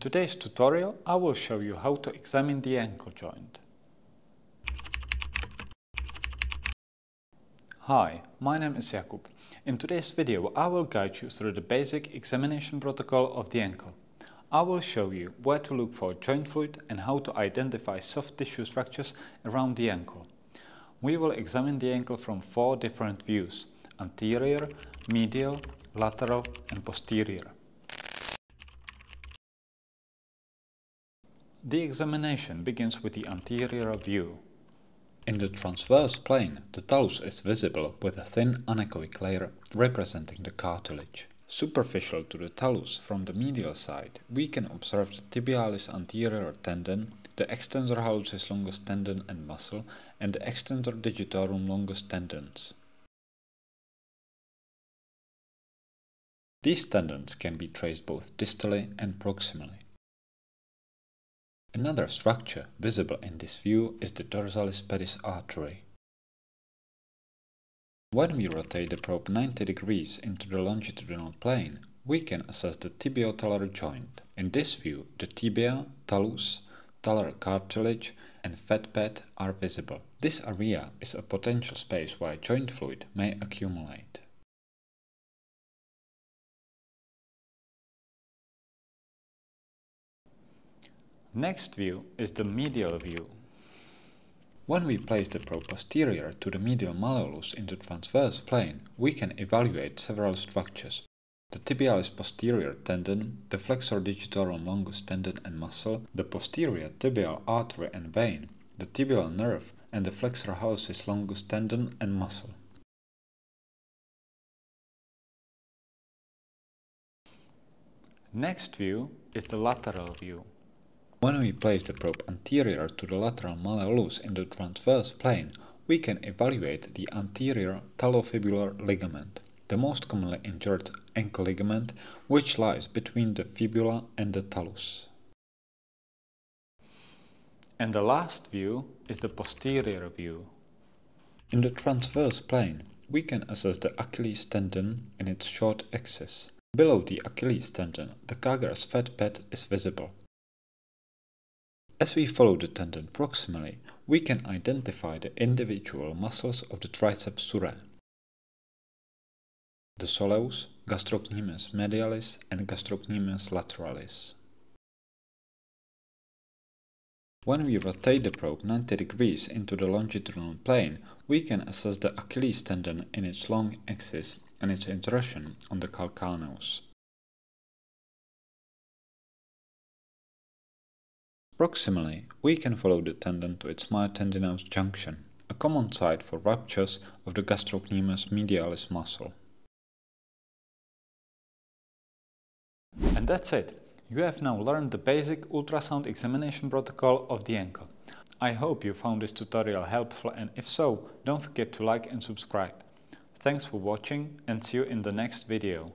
today's tutorial I will show you how to examine the ankle joint. Hi, my name is Jakub. In today's video I will guide you through the basic examination protocol of the ankle. I will show you where to look for joint fluid and how to identify soft tissue structures around the ankle. We will examine the ankle from four different views, anterior, medial, lateral and posterior. The examination begins with the anterior view. In the transverse plane, the talus is visible with a thin anechoic layer representing the cartilage. Superficial to the talus from the medial side, we can observe the tibialis anterior tendon, the extensor hallucis longus tendon and muscle, and the extensor digitorum longus tendons. These tendons can be traced both distally and proximally. Another structure visible in this view is the dorsalis pedis artery. When we rotate the probe 90 degrees into the longitudinal plane, we can assess the tibiotalar joint. In this view, the tibia, talus, talar cartilage and fat pad are visible. This area is a potential space where joint fluid may accumulate. Next view is the medial view. When we place the probe posterior to the medial malleolus in the transverse plane, we can evaluate several structures. The tibialis posterior tendon, the flexor digitorum longus tendon and muscle, the posterior tibial artery and vein, the tibial nerve, and the flexor hallucis longus tendon and muscle. Next view is the lateral view. When we place the probe anterior to the lateral malleolus in the transverse plane, we can evaluate the anterior talofibular ligament, the most commonly injured ankle ligament which lies between the fibula and the talus. And the last view is the posterior view. In the transverse plane, we can assess the Achilles tendon in its short axis. Below the Achilles tendon, the Kager's fat pad is visible. As we follow the tendon proximally, we can identify the individual muscles of the triceps surae. The soleus, gastrocnemius medialis and gastrocnemius lateralis. When we rotate the probe 90 degrees into the longitudinal plane, we can assess the Achilles tendon in its long axis and its intrusion on the calcaneus. Proximally, we can follow the tendon to its myotendinous junction, a common site for ruptures of the gastrocnemius medialis muscle. And that's it. You have now learned the basic ultrasound examination protocol of the ankle. I hope you found this tutorial helpful and if so, don't forget to like and subscribe. Thanks for watching and see you in the next video.